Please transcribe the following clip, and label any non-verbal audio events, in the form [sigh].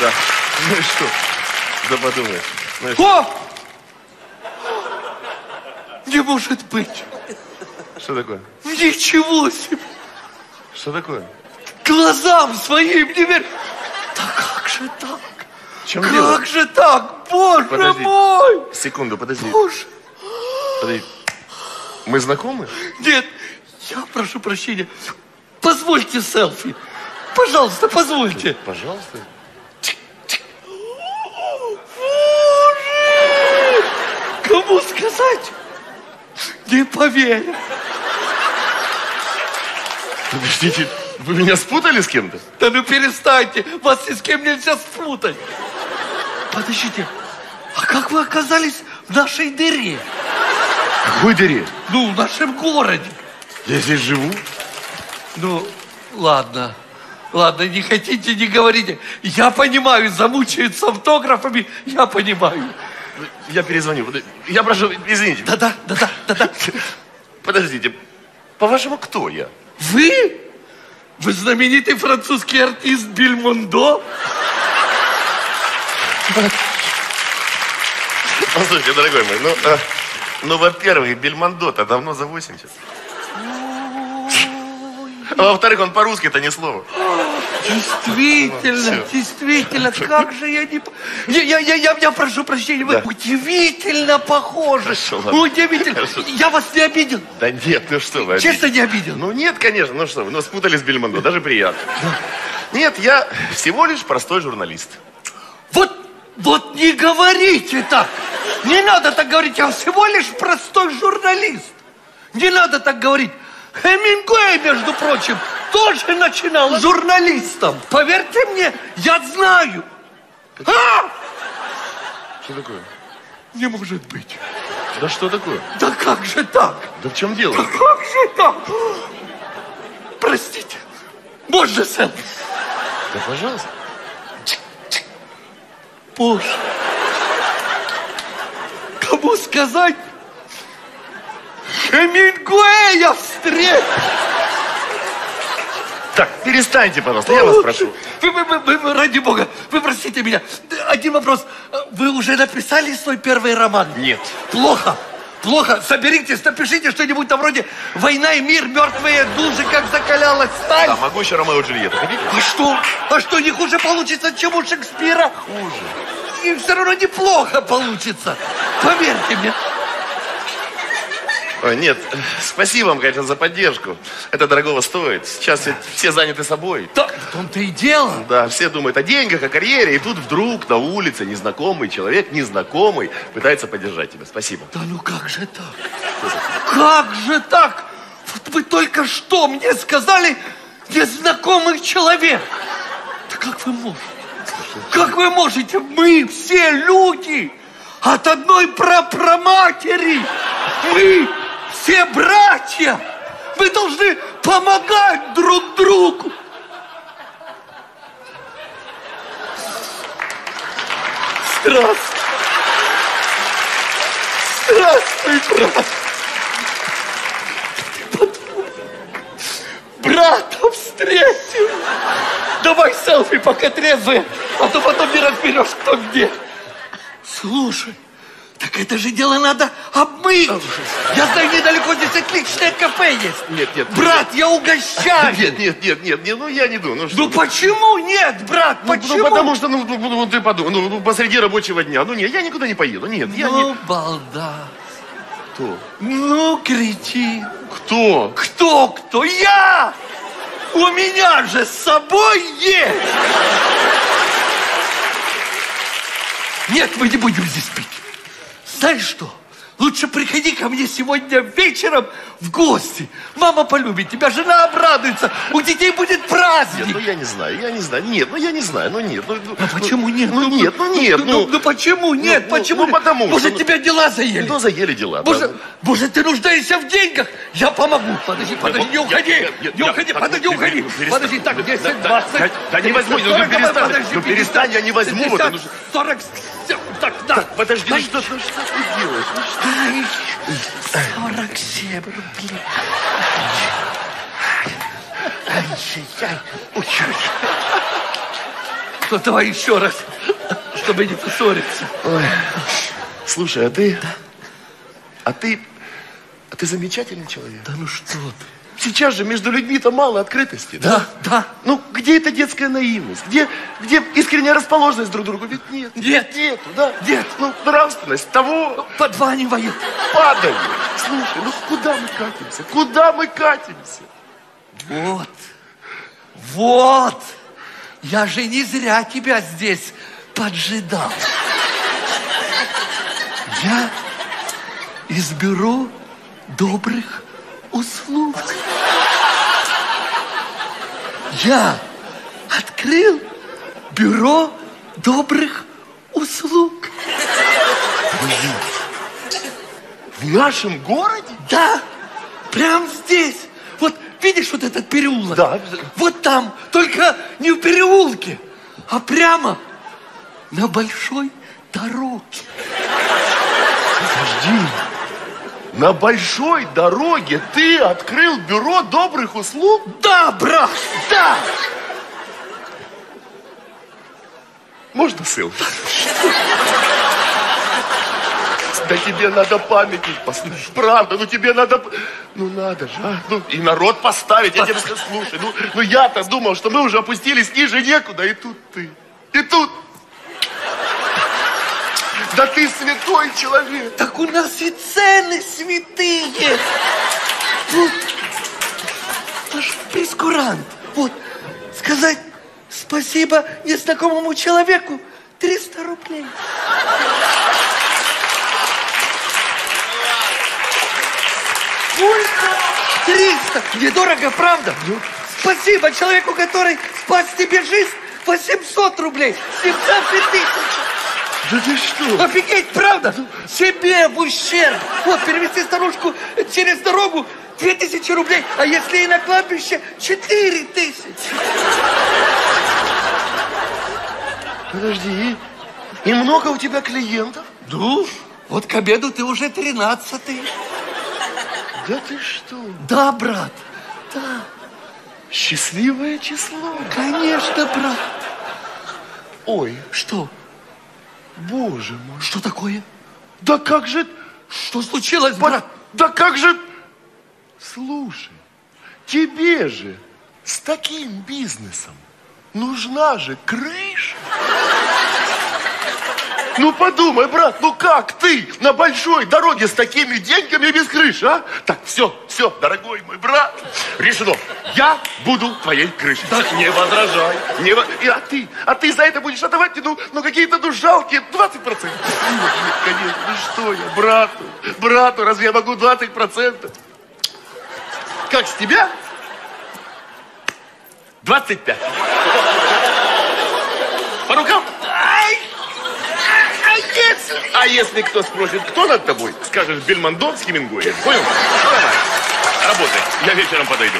Да. Ну и что? Да подумаешь. Ну? О! Не может быть. Что такое? Ничего себе. Что такое? Глазам своим не верь. Да как же так? В чем Как дело? же так? Боже Подожди. мой! Секунду, подожди. Боже. подожди. Мы знакомы? Нет, я прошу прощения. Позвольте селфи. Пожалуйста, позвольте. Пожалуйста. Боже! Кому сказать? Не поверю. Подождите, вы меня спутали с кем-то? Да ну перестаньте, вас ни с кем нельзя спутать. Подождите, а как вы оказались в нашей дыре? Какой дыре? Ну, в нашем городе. Я здесь живу. Ну, ладно. Ладно, не хотите, не говорите. Я понимаю, замучают с автографами, я понимаю. Я перезвоню. Я прошу, извините. Да-да, да-да, да-да. [laughs] Подождите. По-вашему, кто я? Вы? Вы знаменитый французский артист Бельмондо? Послушайте, дорогой мой, ну, а, ну во-первых, Бельмондо-то давно за 80. А во-вторых, он по-русски-то ни слова. Действительно, действительно, [laughs] как же я не... Я, я, я, я, я прошу прощения, вы Да. удивительно похожи. Хорошо, ладно. Удивительно. Хорошо. Я вас не обидел. Да нет, ну что вы. Честно обидели? не обидел. Ну нет, конечно, ну что вы, ну спутали с Бельмондо, даже приятно. Нет, я всего лишь простой журналист. Вот, вот не говорите так. Не надо так говорить, я всего лишь простой журналист. Не надо так говорить. Хемингуэй, между прочим, тоже начинал журналистом. Поверьте мне, я знаю. А! Что такое? Не может быть. Да что такое? Да как же так? Да в чем дело? Да как же так? Простите. Можно селфи? Да пожалуйста. Боже. Кому сказать? Хемингуэя встретил. Так, перестаньте, пожалуйста, я вас прошу. Вы, вы, вы, вы, вы, ради бога, вы простите меня. Один вопрос. Вы уже написали свой первый роман? Нет. Плохо. Плохо. Соберитесь, напишите что-нибудь там вроде «Война и мир, мертвые души, как закалялась сталь». Да, могу еще Ромео и Джульетту. Хотите? А что? А что, не хуже получится, чем у Шекспира? Хуже. И все равно неплохо получится. Поверьте мне. Ой, нет, спасибо вам, конечно, за поддержку. Это дорогого стоит. Сейчас ведь все заняты собой. Да, в том-то и дело. Да, все думают о деньгах, о карьере, и тут вдруг на улице незнакомый человек, незнакомый, пытается поддержать тебя. Спасибо. Да ну как же так? Как же так? Вот вы только что мне сказали незнакомый человек. Да как вы можете? Как вы можете? Мы все люди от одной прапраматери. Мы все братья. Мы должны помогать друг другу. Здравствуй. Здравствуй, брат. Ты подумай. Брата встретил. Давай селфи, пока трезвые, а то потом не разберешь, кто где. Слушай, так это же дело надо обмыть. Я знаю, недалеко здесь отличное кафе есть. Нет, нет. Брат, я угощаю. Нет, нет, нет, нет, нет, ну я не думаю. Ну, что, Ну почему нет, брат, Ну, почему? Ну, потому что, ну, ну, ну, ты подумай, ну, ну, посреди рабочего дня. Ну, нет, я никуда не поеду. Нет, я Ну, не... балда. Кто? Ну, кретин. Кто? Кто, кто? Я! У меня же с собой есть! Нет, мы не будем здесь пить. Знаешь что? Лучше приходи ко мне сегодня вечером в гости. Мама полюбит тебя, жена обрадуется. У детей будет Нет, праздник. ну я не знаю, я не знаю. Нет, ну я не знаю, ну нет. Ну, ну, Ну почему нет? Ну нет, ну нет, ну, ну... ну почему нет? ну, почему? ну, нет? потому что, Может, ну- тебя дела заели? Ну, заели дела. да. Может, может, ты нуждаешься в деньгах? Я помогу. Подожди, подожди, не уходи. я- я- Не уходи, подожди, ну, уходи. ну. Подожди, так, Да, 10, да, 20. да, да не возьму, ну, ну, 40, перестань, ну, перестань, я не возьму, вот, 50, ну, 40, так, да. Подожди, ну Ай, что, ну что ты делаешь? Ну, что? ай, 47 рублей. Ай, ай. Ой, ой. что давай еще раз, чтобы не поссориться. Ой. Слушай, а ты... А ты... А ты замечательный человек. Да ну что ты. Сейчас же между людьми-то мало открытости, да? Да, да. Ну, где эта детская наивность? Где, где искренняя расположенность друг к другу? Ведь нет. Нет. Нету, да? Нет. Ну, нравственность того Подванивает. падали. Слушай, ну куда мы катимся? Куда мы катимся? Вот. Вот. Я же не зря тебя здесь поджидал. Я из бюро добрых услуг. Я открыл бюро добрых услуг. В нашем городе? Да, прям здесь. Вот видишь вот этот переулок? Да. Вот там, только не в переулке, а прямо на большой дороге. Подожди. На большой дороге ты открыл бюро добрых услуг? Да, брат, да. Можно селфи? Да тебе надо памятник поставить. Правда, ну тебе надо... Ну надо же, а? Ну и народ поставить. Я тебе скажу, слушай, ну, ну я-то думал, что мы уже опустились ниже некуда, и тут ты. И тут... Да ты святой человек. Так у нас и цены святые. Вот, наш прескурант. Вот, сказать спасибо незнакомому человеку 300 рублей. Сколько? 300. Недорого, правда? Спасибо человеку, который спас тебе жизнь. 800 рублей. 700 и тысяча. Да ты что? Офигеть, правда? Себе в ущерб. Вот, перевести старушку через дорогу 2000 рублей, а если и на кладбище 4000. Подожди, и много у тебя клиентов? Ну, вот к обеду ты уже тринадцатый. Да ты что? Да, брат, да, Счастливое число. конечно, брат. Ой, Что? Боже мой. Что такое? Да как же... Что случилось, брат? Да как же... Слушай, тебе же с таким бизнесом нужна же крыша. Ну подумай, брат, ну как ты на большой дороге с такими деньгами без крыши, а? Так, все, все, дорогой мой брат, решено. Я буду твоей крышей. Так, не возражай. Не И, а ты, а ты за это будешь отдавать, ну, ну какие-то, ну, жалкие 20%. Нет, нет, конечно, ну что я, брату, брату, разве я могу 20%? Как с тебя? 25. По рукам? А если... А если кто спросит, кто над тобой, скажешь Бельмондов с Хемингуэем. Понял? Работай. Я вечером подойду.